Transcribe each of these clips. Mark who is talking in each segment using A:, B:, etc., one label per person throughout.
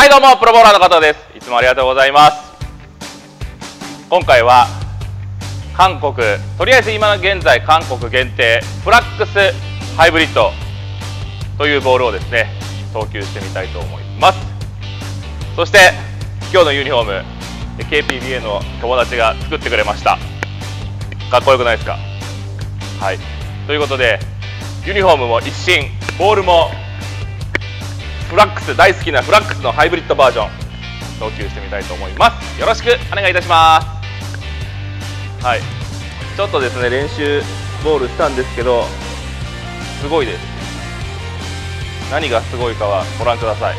A: はいどうもプロボーラーの方です。いつもありがとうございます。今回は韓国とりあえず今現在韓国限定フラックスハイブリッドというボールをですね投球してみたいと思います。そして今日のユニフォーム KPBA の友達が作ってくれました。かっこよくないですか？はい。ということでユニフォームも一新ボールもフラックス大好きなフラックスのハイブリッドバージョン投球してみたいと思います。よろしくお願いいたします。はい。ちょっとですね練習ボールしたんですけどすごいです。何がすごいかはご覧ください。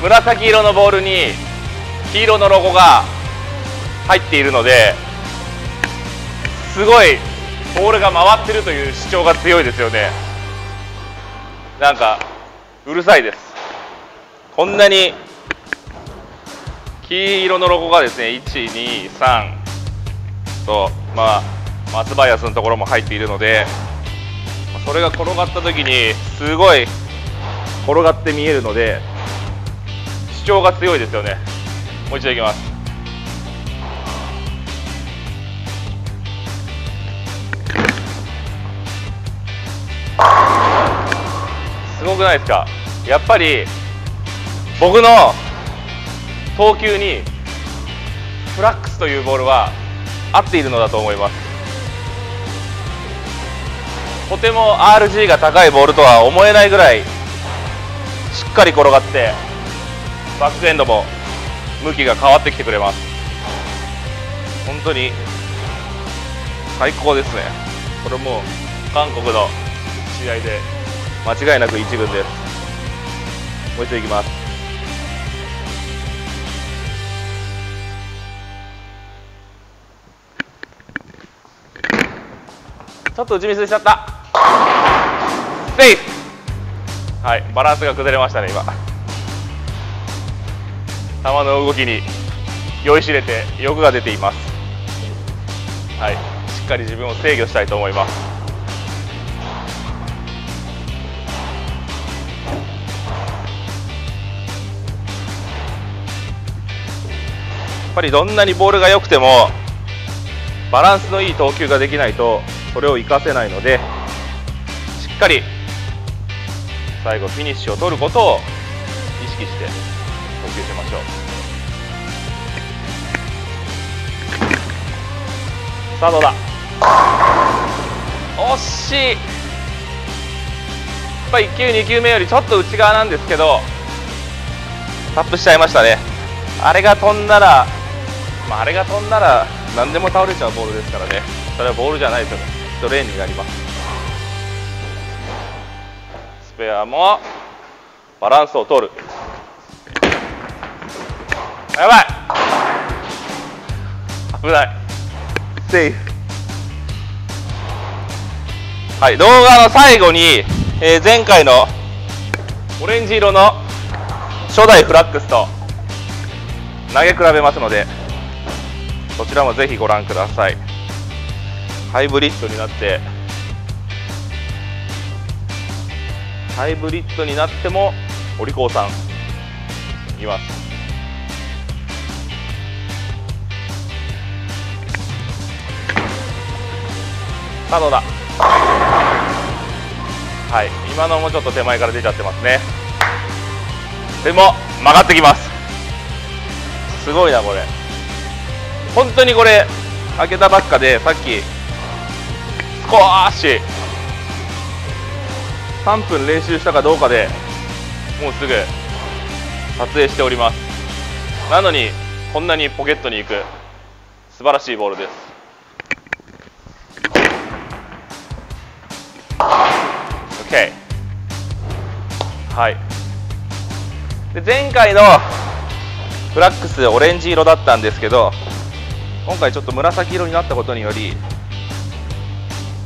A: 紫色のボールに黄色のロゴが入っているのですごいボールが回ってるという主張が強いですよね。なんかうるさいです。こんなに黄色のロゴがですね123とまあ松林のところも入っているのでそれが転がった時にすごい転がって見えるので主張が強いですよね。もう一度いきます。すごくないですか？やっぱり僕の投球にフラックスというボールは合っているのだと思います。とても RG が高いボールとは思えないぐらいしっかり転がってバックエンドも向きが変わってきてくれます。本当に最高ですね。これも韓国の試合で間違いなく1軍です。もう一度いきます。ちょっと打ちミスしちゃった。セーフ。はいバランスが崩れましたね今。球の動きに酔いしれて欲が出ています。はいしっかり自分を制御したいと思います。ぱりどんなにボールが良くてもバランスのいい投球ができないとそれを活かせないのでしっかり最後フィニッシュを取ることを意識して投球しましょう。さあどうだ？惜しい。やっぱ1球2球目よりちょっと内側なんですけどタップしちゃいましたね。あれが飛んだらまあ、あれが飛んだら何でも倒れちゃうボールですからね。それはボールじゃないですよねストレーンになります。スペアもバランスを取る。やばい。危ない。セーフ。はい動画の最後に、えー、前回のオレンジ色の初代フラックスと投げ比べますのでそちらもぜひご覧ください。ハイブリッドになってハイブリッドになってもお利口さんいます。さあどうだ？はい今のもちょっと手前から出ちゃってますね。でも曲がってきます。すごいなこれ。本当にこれ開けたばっかでさっき少し3分練習したかどうかでもうすぐ撮影しております。なのにこんなにポケットに行く。素晴らしいボールです。OK はい。で前回のフラックスオレンジ色だったんですけど今回ちょっと紫色になったことにより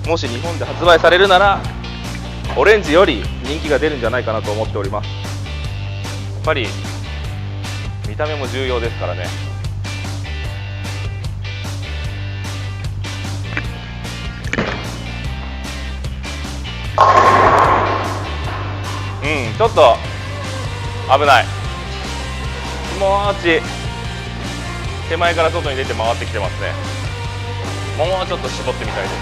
A: もし日本で発売されるならオレンジより人気が出るんじゃないかなと思っております。やっぱり見た目も重要ですからね。うんちょっと危ない。気持ち。手前から外に出て回ってきてますね。もうちょっと絞ってみたいです。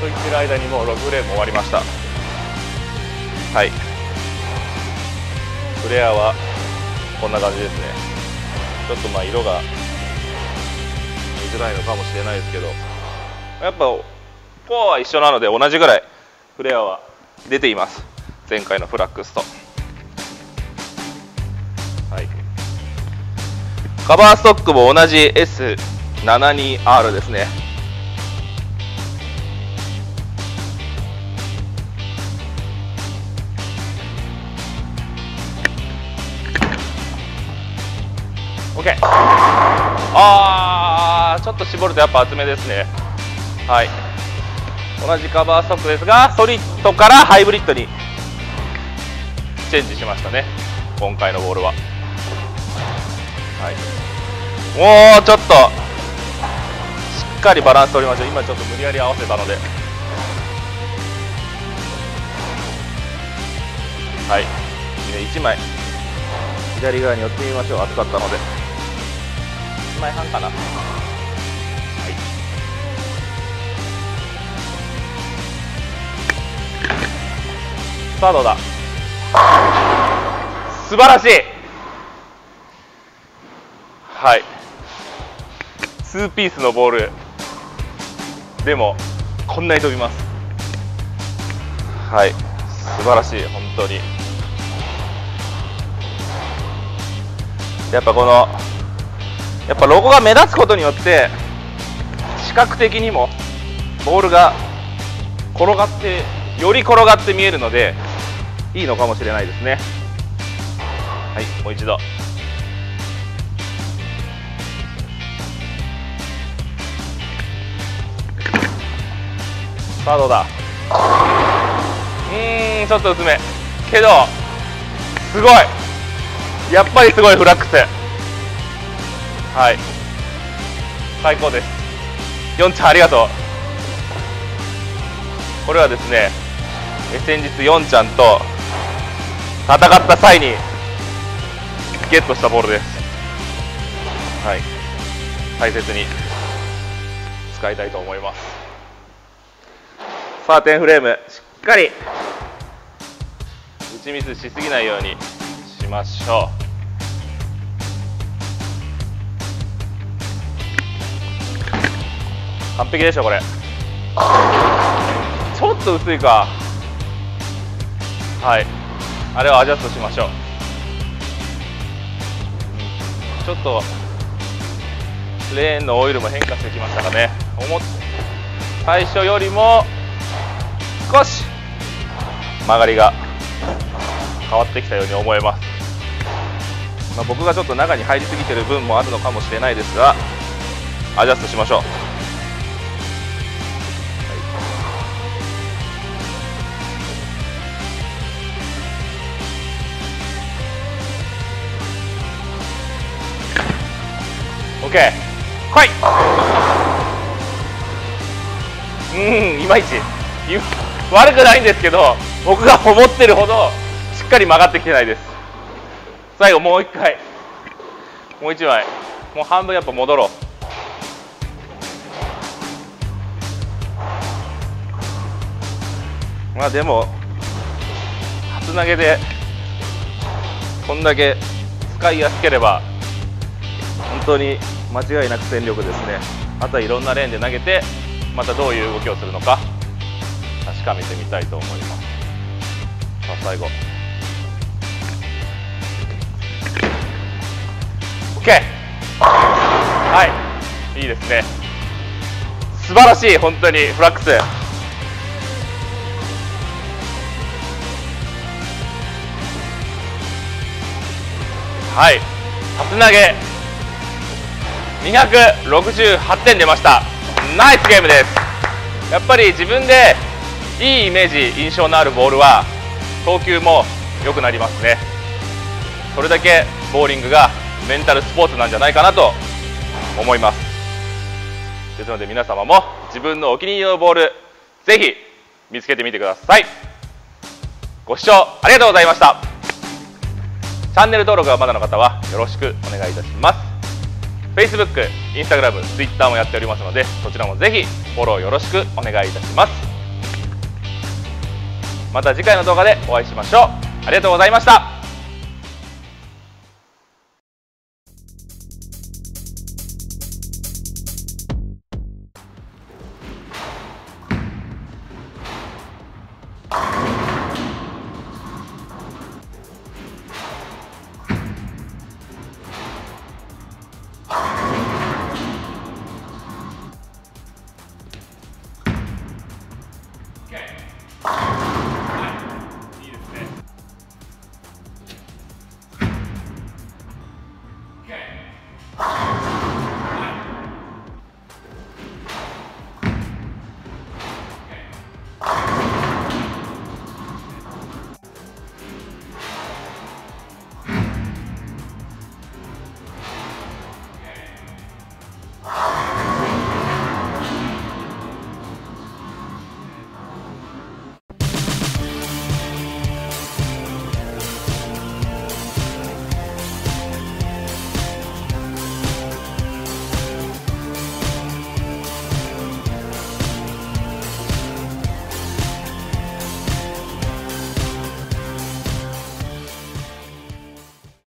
A: と言ってる間にもう6レーンも終わりました。はい。フレアはこんな感じですね。ちょっとまあ色が見づらいのかもしれないですけど。やっぱポーは一緒なので同じぐらいフレアは出ています。前回のフラックスと。カバーストックも同じ S72R ですね。OK あーちょっと絞るとやっぱ厚めですね。はい。同じカバーストックですがソリッドからハイブリッドにチェンジしましたね。今回のボールは。はい。もうちょっと。しっかりバランス取りましょう。今ちょっと無理やり合わせたので。はい。1枚。左側に寄ってみましょう。暑かったので。1枚半かな。はい。さあどうだ。素晴らしい。はい。2ピースのボール。でもこんなに飛びます。はい。素晴らしい。本当に。やっぱこのやっぱロゴが目立つことによって視覚的にもボールが転がってより転がって見えるのでいいのかもしれないですね。はい。もう一度。さあどうだ？うんちょっと薄め。けどすごい。やっぱりすごいフラックス。はい。最高です。4ちゃんありがとう。これはですね先日4ちゃんと戦った際にゲットしたボールです。はい。大切に使いたいと思います。さあ10フレームしっかり。打ちミスしすぎないようにしましょう。完璧でしょこれ。ちょっと薄いか。はい。あれをアジャストしましょう。ちょっとレーンのオイルも変化してきましたかね。最初よりも少し曲がりが変わってきたように思えます、まあ、僕がちょっと中に入りすぎてる分もあるのかもしれないですがアジャストしましょう。OK 来い。うんいまいち。悪くないんですけど僕が思ってるほどしっかり曲がってきてないです。最後もう一回。もう一枚。もう半分やっぱ戻ろう。まあでも初投げでこんだけ使いやすければ本当に間違いなく戦力ですね。あとはいろんなレーンで投げてまたどういう動きをするのか。確かめてみたいと思います。さあ最後。OK はい。いいですね。素晴らしい本当に。フラックス。はい。初投げ。268点出ました。ナイスゲームです。やっぱり自分でいいイメージ印象のあるボールは投球も良くなりますね。それだけボーリングがメンタルスポーツなんじゃないかなと思います。ですので皆様も自分のお気に入りのボールぜひ見つけてみてください。ご視聴ありがとうございました。チャンネル登録がまだの方はよろしくお願いいたします。Facebook、Instagram、Twitter もやっておりますのでそちらもぜひフォローよろしくお願いいたします。また次回の動画でお会いしましょう。ありがとうございました。